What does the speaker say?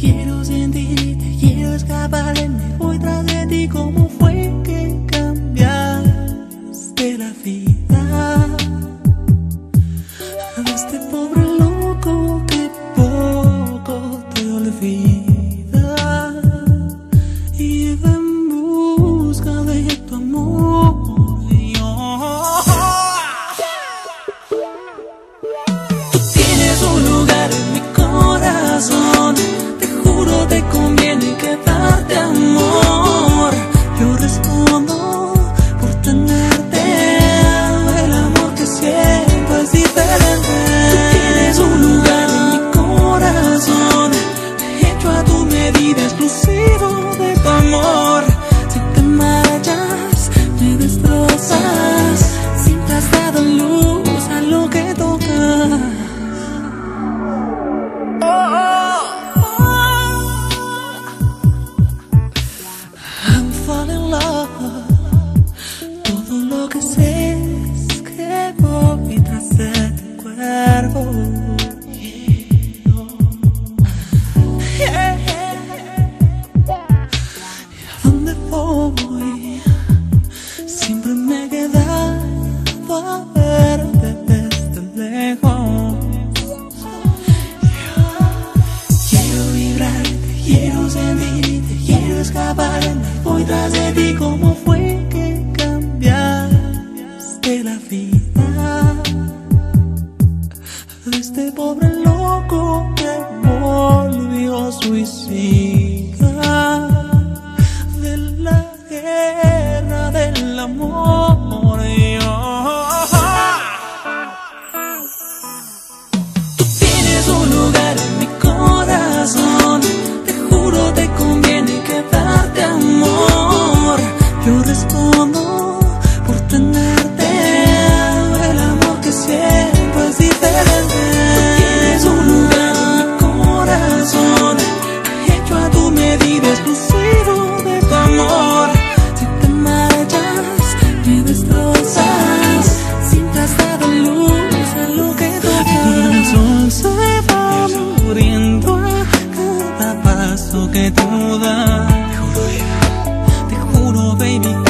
quiero sentir, y te quiero escapar, me voy tras de ti. ¿Cómo fue que cambiaste la vida? escapar Voy tras de ti como fue que cambiaste la vida De este pobre loco que volvió suicida exclusivo de tu amor. Si te marchas, me destrozas. Sin traza de luz, a lo que tocas. El sol se va muriendo a cada paso que tú das. Te juro, baby.